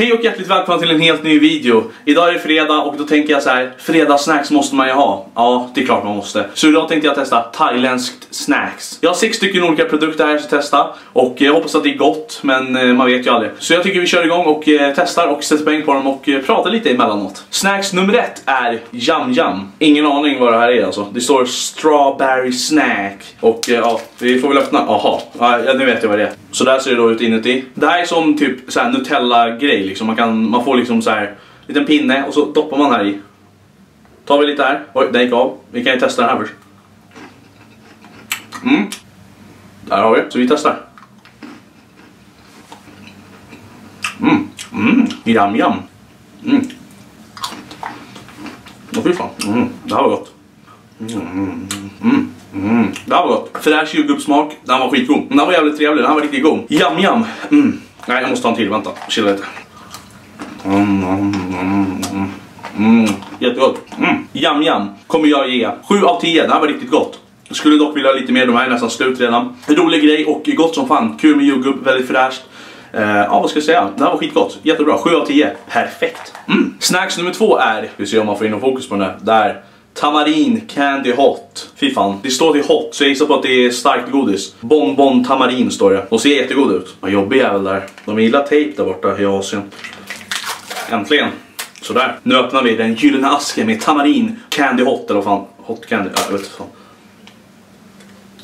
Hej och hjärtligt välkomna till en helt ny video. Idag är det fredag och då tänker jag så här, fredagssnacks måste man ju ha. Ja, det är klart man måste. Så idag tänkte jag testa thailändskt snacks. Jag har sex stycken olika produkter här att testa och jag hoppas att det är gott, men eh, man vet ju aldrig. Så jag tycker vi kör igång och eh, testar och sätter poäng på dem och eh, pratar lite emellanåt. Snacks nummer ett är Yum Yum. Ingen aning vad det här är alltså. Det står strawberry snack och ja, vi får väl öppna. Aha, ja, nu vet jag vad det är. Så där ser det då ut inuti. Det här är som typ så här Nutella-grej liksom. Man, kan, man får liksom så här liten pinne och så doppar man här i. Tar vi lite här. Oj, den gick av. Vi kan ju testa den här först. Mm. Där har vi. Så vi testar. Mm. Mm. Yum yum. Mm. Åh fy fan. Mm. Det här var gott. Mm. Mm. Mm. mm, mm. Det här var gott. Fräsch jordgubbssmak. Den var skitgod. Den var jävligt trevlig. Den var riktigt god. Yum yum. Mm. Nej, jag måste ta en till. Vänta. Chilla lite. Mm, mm, mm, mm, mm. Jättegott. Mm. Yum yum. Kommer jag ge 7 av 10. Det här var riktigt gott. Skulle dock vilja ha lite mer. De här är nästan slut redan. Rolig grej och gott som fan. Kul med jordgubb. Väldigt fräscht. Uh, ja, vad ska jag säga? Det här var skitgott. Jättebra. 7 av 10. Perfekt. Mm. Snacks nummer två är, vi ser om man får in någon fokus på den här. Där. Tamarin Candy Hot. Fy fan. Det står till hot så jag gissar på att det är starkt godis. Bonbon Tamarin står det. De ser jättegoda ut. Vad jobbig jävel där. De gillar tejp där borta i Asien. Äntligen. Sådär. Nu öppnar vi den gyllene asken med Tamarin Candy Hot. Eller vad fan. Hot Candy. Ja, jag vet inte fan.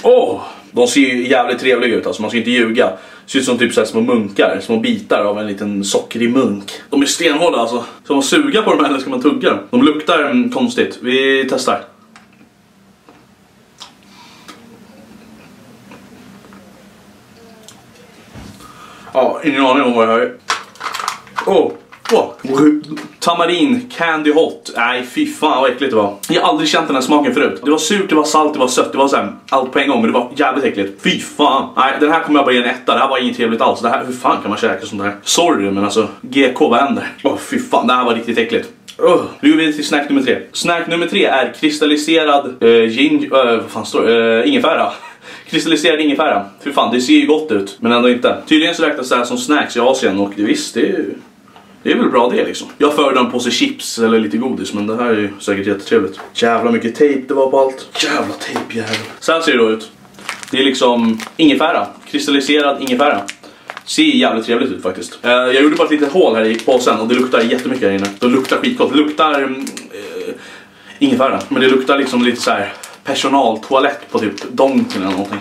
Åh! Oh, de ser ju jävligt trevliga ut alltså. Man ska inte ljuga. Ser ut som typ så här små munkar, små bitar av en liten sockrig munk. De är stenhårda alltså. Ska man suga på dem eller ska man tugga dem? De luktar mm, konstigt. Vi testar. Ja, ingen aning om vad det här är. Oh. Oh. Tamarin Candy Hot. Nej fy fan vad äckligt det var. Jag har aldrig känt den här smaken förut. Det var surt, det var salt, det var sött. Det var så här, allt på en gång men det var jävligt äckligt. Fy fan. Nej den här kommer jag bara ge en etta. Det här var inget trevligt alls. Det här, hur fan kan man käka sånt här? Sorry men alltså GK vad händer? Åh oh, fy fan det här var riktigt äckligt. Uh, nu går vi till snack nummer tre. Snack nummer tre är kristalliserad eh, uh, gin... Uh, eh, vad fan står det? Uh, ingefära. Kristalliserad ingefära. Fy fan, det ser ju gott ut. Men ändå inte. Tydligen så räknas det här som snacks i Asien och visst, det är ju... Det är väl bra det liksom. Jag föredrar en påse chips eller lite godis men det här är ju säkert jättetrevligt. Jävla mycket tejp det var på allt. Jävla tejpjävel. Så här ser det då ut. Det är liksom ingefära. Kristalliserad ingefära. Ser jävligt trevligt ut faktiskt. Uh, jag gjorde bara ett litet hål här i påsen och det luktar jättemycket här inne. Det luktar skitgott. Det luktar uh, ingefära. Men det luktar liksom lite så här personaltoalett på typ Donken eller någonting.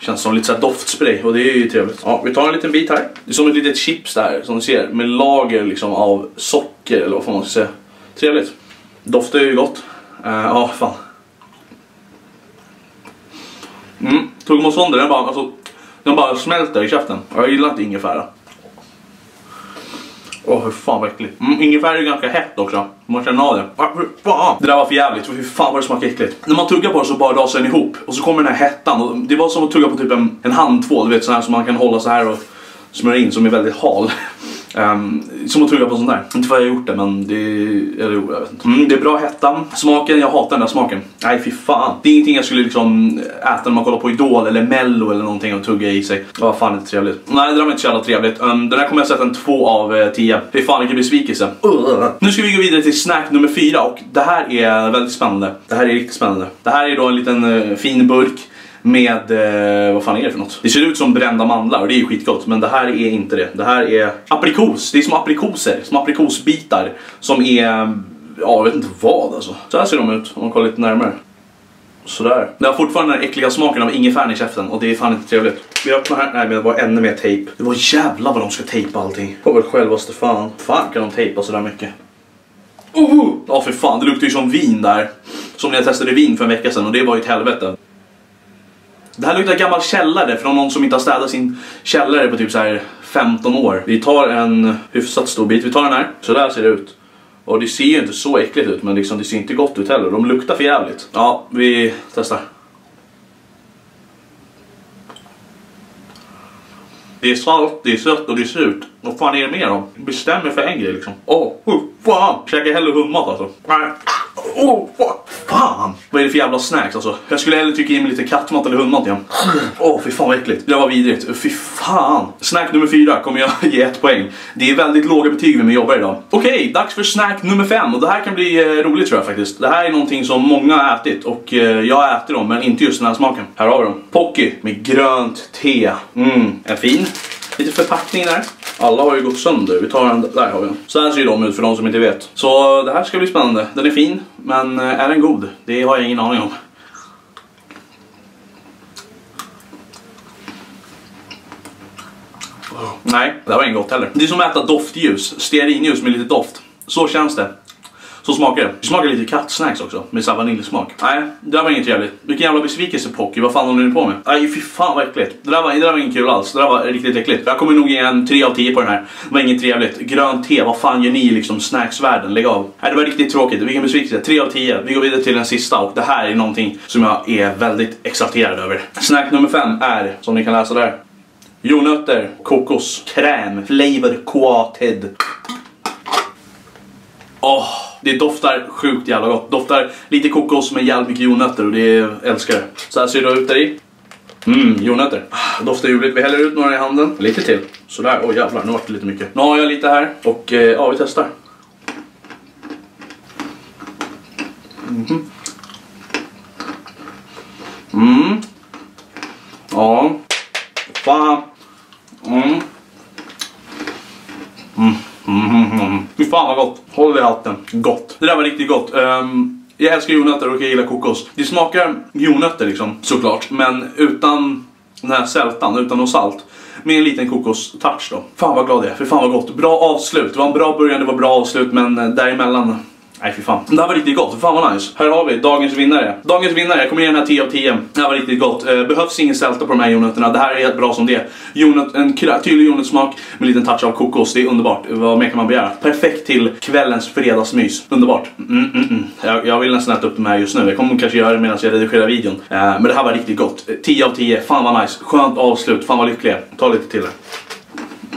Känns som lite så doftspray och det är ju trevligt. Ja, vi tar en liten bit här. Det är som ett litet chips där som du ser med lager liksom av socker eller vad man ska säga. Trevligt. Doftar ju gott. Uh, ja, fan. Mm, tuggmotståndare den bara, alltså, den bara smälter i käften. Jag gillar inte ingefära. Åh, oh, hur fan vad äckligt. Mm, ingefära är ganska hett också. Man känner av det. Ah, fan. Det där var för jävligt. Hur fan vad det smakar äckligt. När man tuggar på det så bara rasar den ihop. Och så kommer den här hettan. Och det var som att tugga på typ en, en handtvål. Du vet sån här som man kan hålla så här och smörja in som är väldigt hal. Um, som att tugga på sånt där. Inte för att jag har gjort det men det är, eller jag vet inte. Mm, det är bra hetta. Smaken, jag hatar den där smaken. Nej fy fan. Det är ingenting jag skulle liksom äta när man kollar på Idol eller Mello eller någonting och tugga i sig. Var fan inte trevligt. Nej det där var inte så jävla trevligt. Um, den här kommer jag sätta en 2 av 10. Eh, fy fan vilken besvikelse. Uh. Nu ska vi gå vidare till snack nummer 4 och det här är väldigt spännande. Det här är riktigt spännande. Det här är då en liten uh, fin burk med, eh, vad fan är det för något? Det ser ut som brända mandlar och det är ju skitgott men det här är inte det. Det här är aprikos, det är som aprikoser, som aprikosbitar som är, ja jag vet inte vad alltså. Så här ser de ut om man kollar lite närmare. Sådär. Det har fortfarande den äckliga smaken av ingefära i käften och det är fan inte trevligt. Vi öppnar här, nej men det var ännu mer tejp. Det var jävla vad de ska tejpa allting. På väl självaste fan. Fan kan de tejpa sådär mycket. Oh! Ja för fan, det luktar ju som vin där. Som när jag testade vin för en vecka sedan och det var ju ett helvete. Det här luktar gammal källare från någon som inte har städat sin källare på typ så här 15 år. Vi tar en hyfsat stor bit, vi tar den här. Så där ser det ut. Och det ser ju inte så äckligt ut men liksom, det ser inte gott ut heller. De luktar för jävligt. Ja, vi testar. Det är salt, det är sött och det är surt. Vad fan är det mer dem? Bestäm mig för en grej liksom. Åh, oh, fan! Käkar hellre hundmat alltså. Nej. Oh, fuck. Fan! Vad är det för jävla snacks alltså? Jag skulle hellre trycka in lite kattmat eller hundmat igen. Åh, oh, fy fan vad äckligt. Det var vidrigt. Fy fan. Snack nummer fyra kommer jag ge ett poäng. Det är väldigt låga betyg vi med jobbar idag. Okej, okay, dags för snack nummer fem. Och det här kan bli eh, roligt tror jag faktiskt. Det här är någonting som många har ätit och eh, jag äter dem, men inte just den här smaken. Här har vi dem. Pocky med grönt te. Mm, en fin. Lite förpackning där. Alla har ju gått sönder. Vi tar den, där har vi den. Så här ser de ut för de som inte vet. Så det här ska bli spännande. Den är fin, men eh, är den god? Det har jag ingen aning om. Nej, det var inget gott heller. Det är som att äta doftljus, stearinljus med lite doft. Så känns det. Så smakar det. Det smakar lite kattsnacks också, med så vaniljsmak. Nej, det där var inget trevligt. Vilken jävla besvikelse Pocky, vad fan håller ni på med? Nej, fy fan vad äckligt. Det där var, det där var inget kul alls, det där var riktigt äckligt. Jag kommer nog ge en 3 av 10 på den här. Det var inget trevligt. Grönt te, vad fan gör ni i liksom snacksvärlden? Lägg av. Nej, det var riktigt tråkigt. Vilken besvikelse. 3 av 10. Vi går vidare till den sista och det här är någonting som jag är väldigt exalterad över. Snack nummer 5 är, som ni kan läsa där, jordnötter, kokos, kräm, flavor quated. Åh, oh, det doftar sjukt jävla gott. Doftar lite kokos med jävligt mycket jordnötter och det älskar jag. Så här ser det ut där i. Mmm, jordnötter. Ah, doftar ljuvligt. Vi häller ut några i handen. Lite till. Sådär, åh oh, jävlar, nu vart det lite mycket. Nu har jag lite här och eh, ja, vi testar. Mm. Mm. Ja. Fan. Mm. Mm. Mm, Fy fan vad gott. Håll i hatten. Gott. Det där var riktigt gott. Um, jag älskar jordnötter och jag gillar kokos. Det smakar jordnötter liksom, såklart. Men utan den här sältan, utan något salt. Med en liten kokos-touch då. Fan vad glad jag är. För fan vad gott. Bra avslut. Det var en bra början, det var bra avslut. Men eh, däremellan Nej fy fan. Det här var riktigt gott, fan vad nice. Här har vi dagens vinnare. Dagens vinnare, jag kommer ge den här 10 av 10. Det här var riktigt gott. Eh, behövs ingen sälta på de här jordnötterna. Det här är helt bra som det Jordnöt, En tydlig jordnötssmak med en liten touch av kokos. Det är underbart. Vad mer kan man begära? Perfekt till kvällens fredagsmys. Underbart. Mm, mm, mm, mm. Jag, jag, vill nästan äta upp de här just nu. Jag kommer kanske göra det medan jag redigerar videon. Eh, men det här var riktigt gott. Eh, 10 av 10. Fan vad nice. Skönt avslut. Fan vad lycklig Ta lite till.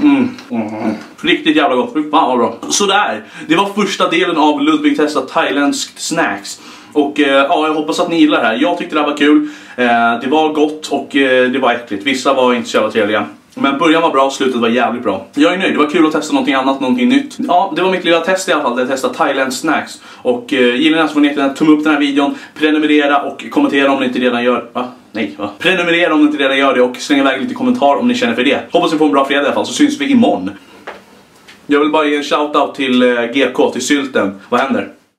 Mm. Mm. mm. Riktigt jävla gott, fan vad bra. Sådär, det var första delen av Ludvig testar Thailändsk snacks. Och eh, ja, jag hoppas att ni gillar det här. Jag tyckte det här var kul. Eh, det var gott och eh, det var äckligt. Vissa var inte så jävla trevliga. Men början var bra, slutet var jävligt bra. Jag är nöjd, det var kul att testa någonting annat, någonting nytt. Ja, det var mitt lilla test i alla fall, där jag testade Thailand snacks. Och eh, gillar ni så får ni jättegärna tumma upp den här videon, prenumerera och kommentera om ni inte redan gör... Va? Nej, va? Prenumerera om ni inte redan gör det och släng iväg lite kommentar om ni känner för det. Hoppas ni får en bra fredag i alla fall, så syns vi imorgon. Jag vill bara ge en shout-out till eh, GK, till Sylten. Vad händer?